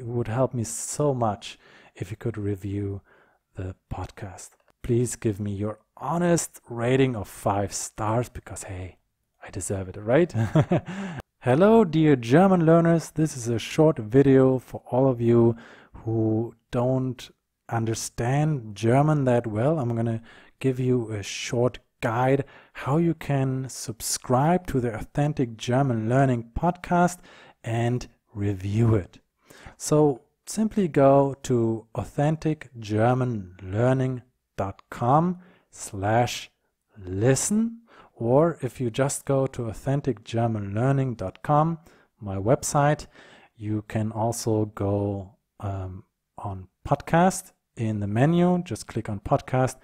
it would help me so much if you could review the podcast. Please give me your honest rating of five stars because, hey, I deserve it, right? Hello, dear German learners. This is a short video for all of you who don't understand German that well. I'm going to give you a short guide how you can subscribe to the Authentic German Learning podcast and review it. So simply go to authenticgermanlearning.com slash listen or if you just go to authenticgermanlearning.com my website you can also go um, on podcast in the menu. Just click on podcast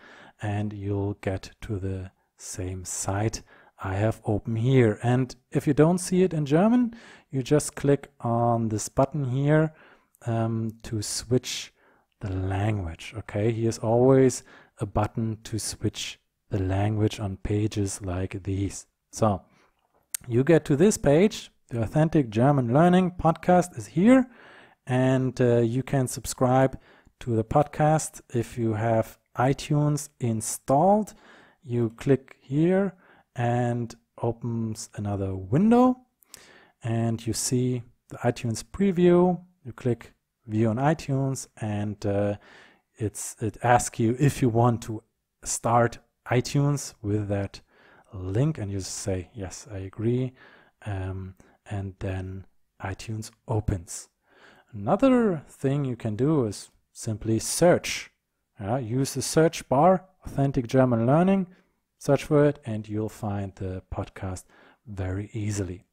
and you'll get to the same site I have open here. And if you don't see it in German you just click on this button here um, to switch the language. Okay, here's always a button to switch the language on pages like these. So you get to this page, the Authentic German Learning podcast is here, and uh, you can subscribe to the podcast if you have iTunes installed. You click here and opens another window, and you see the iTunes preview. You click view on iTunes and uh, it's it asks you if you want to start iTunes with that link and you say yes I agree um, and then iTunes opens. Another thing you can do is simply search. Uh, use the search bar, Authentic German Learning, search for it, and you'll find the podcast very easily.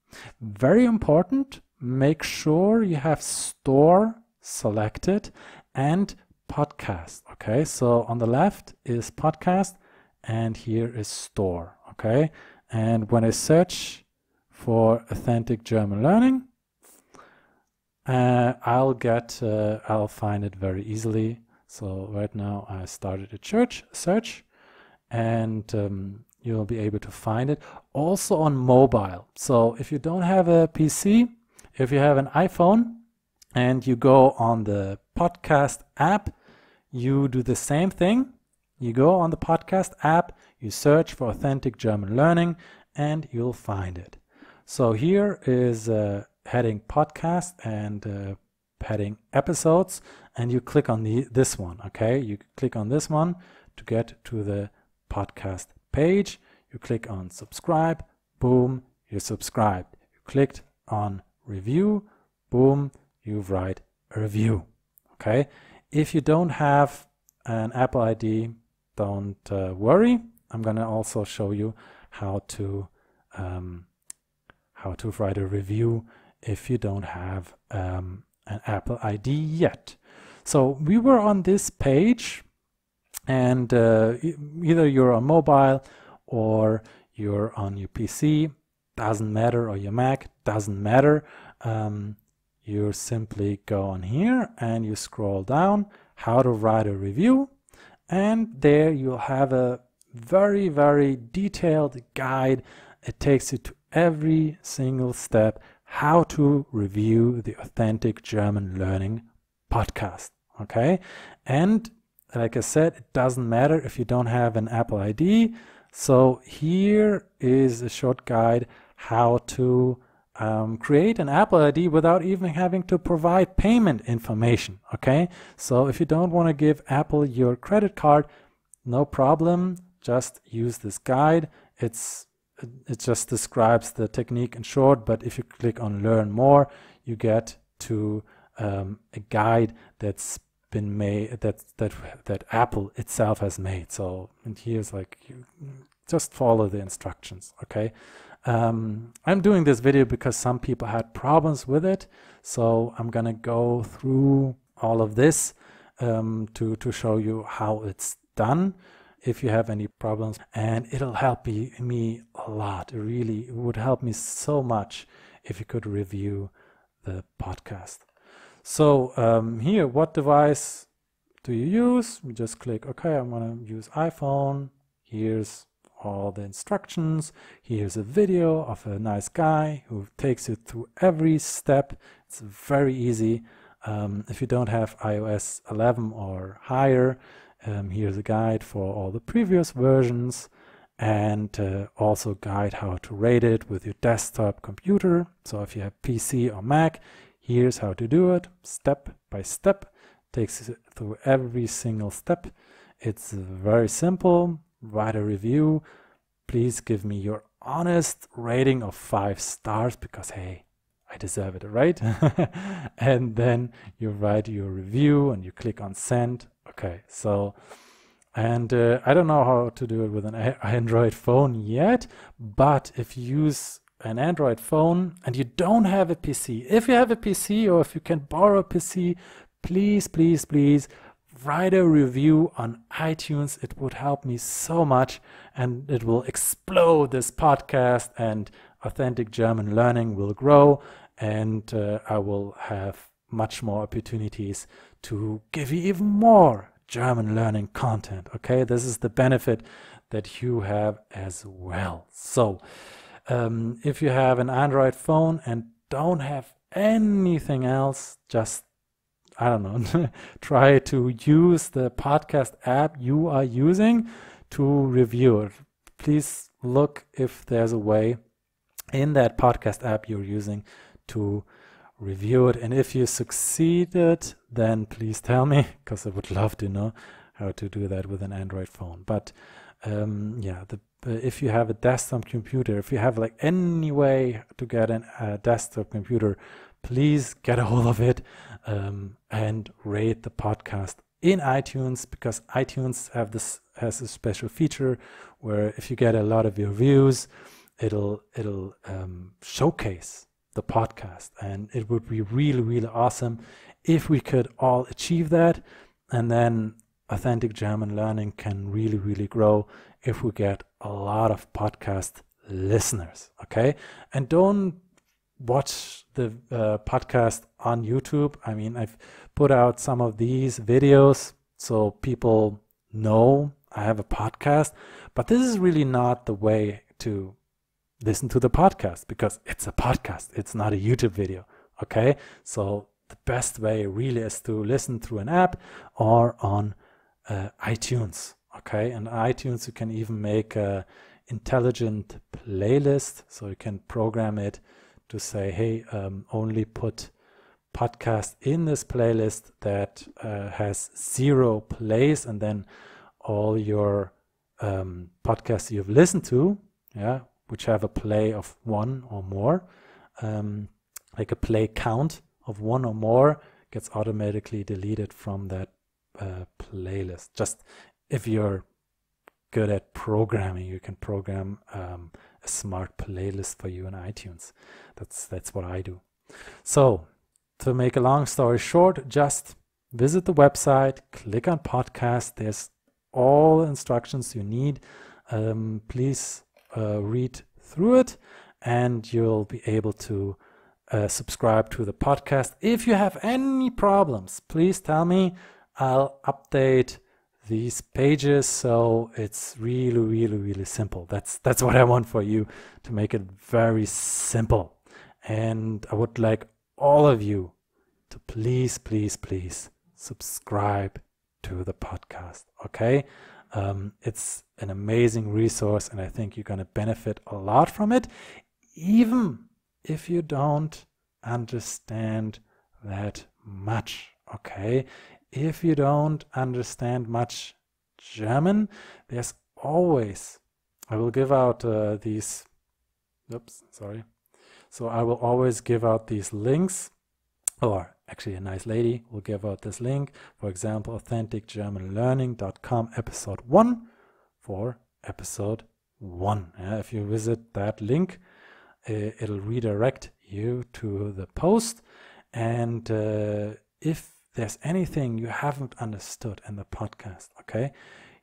Very important, make sure you have store selected and podcast. Okay, so on the left is podcast and here is store. Okay, and when I search for authentic German learning, uh, I'll get, uh, I'll find it very easily. So right now I started a church search and um, you'll be able to find it also on mobile. So if you don't have a PC, if you have an iPhone, and you go on the podcast app, you do the same thing. You go on the podcast app, you search for authentic German learning, and you'll find it. So here is a heading podcast and uh, heading episodes, and you click on the this one. Okay, you click on this one to get to the podcast page. You click on subscribe, boom, you're subscribed. You clicked on review, boom, you write a review. Okay. If you don't have an Apple ID, don't uh, worry. I'm going to also show you how to um, how to write a review if you don't have um, an Apple ID yet. So we were on this page and uh, either you're on mobile or you're on your PC, doesn't matter, or your Mac, doesn't matter. Um, you simply go on here and you scroll down how to write a review and there you'll have a very very detailed guide. It takes you to every single step how to review the authentic german learning podcast okay? And like i said it doesn't matter if you don't have an apple id so here is a short guide how to um, create an Apple ID without even having to provide payment information. Okay, so if you don't want to give Apple your credit card, no problem. Just use this guide. It's it just describes the technique in short, but if you click on learn more, you get to um, a guide that's been made that that that Apple itself has made. So and here's like you just follow the instructions. Okay. Um, I'm doing this video because some people had problems with it. So I'm going to go through all of this um, to, to show you how it's done if you have any problems. And it'll help me, a lot. It really would help me so much if you could review the podcast. So um, here, what device do you use? We just click, okay, I'm going to use iPhone. Here's all the instructions. Here's a video of a nice guy who takes you through every step. It's very easy. Um, if you don't have iOS 11 or higher, um, here's a guide for all the previous versions and uh, also guide how to rate it with your desktop computer. So if you have PC or Mac, here's how to do it step by step. Takes you through every single step. It's very simple. Write a review. Please give me your honest rating of five stars because hey, I deserve it, right? and then you write your review and you click on send. Okay, so and uh, I don't know how to do it with an Android phone yet, but if you use an Android phone and you don't have a PC, if you have a PC or if you can borrow a PC, please, please, please write a review on iTunes. It would help me so much and it will explode this podcast and authentic German learning will grow and uh, I will have much more opportunities to give you even more German learning content. Okay, this is the benefit that you have as well. So, um, if you have an Android phone and don't have anything else, just I don't know, try to use the podcast app you are using to review it. Please look if there's a way in that podcast app you're using to review it. And if you succeeded, then please tell me because I would love to know how to do that with an Android phone. But um, yeah, the, uh, if you have a desktop computer, if you have like any way to get a uh, desktop computer, please get a hold of it um, and rate the podcast in iTunes because iTunes have this has a special feature where if you get a lot of reviews, it'll it'll um, showcase the podcast. And it would be really, really awesome if we could all achieve that. And then authentic German learning can really, really grow if we get a lot of podcast listeners. Okay. And don't watch the uh, podcast on YouTube. I mean, I've put out some of these videos so people know I have a podcast, but this is really not the way to listen to the podcast because it's a podcast, it's not a YouTube video. Okay, so the best way really is to listen through an app or on uh, iTunes. Okay, and iTunes you can even make a intelligent playlist, so you can program it to say, hey, um, only put podcast in this playlist that uh, has zero plays, and then all your um, podcasts you've listened to, yeah, which have a play of one or more, um, like a play count of one or more gets automatically deleted from that uh, playlist. Just if you're good at programming, you can program um, a smart playlist for you in iTunes. That's that's what I do. So to make a long story short, just visit the website, click on podcast. There's all instructions you need. Um, please uh, read through it and you'll be able to uh, subscribe to the podcast. If you have any problems, please tell me. I'll update these pages so it's really really really simple. That's that's what i want for you to make it very simple. And i would like all of you to please please please subscribe to the podcast okay? Um, it's an amazing resource, and I think you're going to benefit a lot from it, even if you don't understand that much. Okay, if you don't understand much German, there's always, I will give out uh, these, oops, sorry. So I will always give out these links or actually a nice lady will give out this link. For example, authenticgermanlearning.com episode 1 for episode 1. Yeah, if you visit that link, uh, it'll redirect you to the post. And uh, if there's anything you haven't understood in the podcast, okay,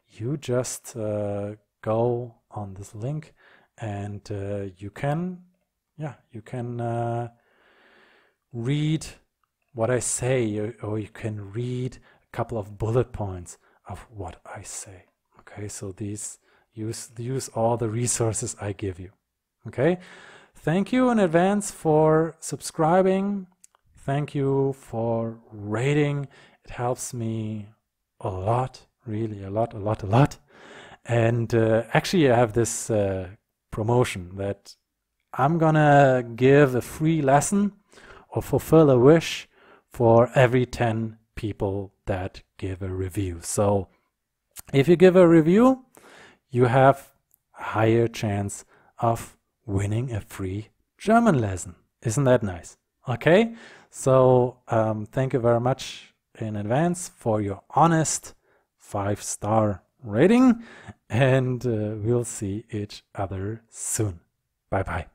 you just uh, go on this link and uh, you can, yeah, you can uh, read what I say, or you can read a couple of bullet points of what I say. Okay, so these use use all the resources I give you. Okay, thank you in advance for subscribing. Thank you for rating. It helps me a lot, really a lot, a lot, a lot. And uh, actually, I have this uh, promotion that I'm gonna give a free lesson or fulfill a wish for every 10 people that give a review. So if you give a review, you have a higher chance of winning a free German lesson. Isn't that nice? Okay, so um, thank you very much in advance for your honest five star rating, and uh, we'll see each other soon. Bye bye.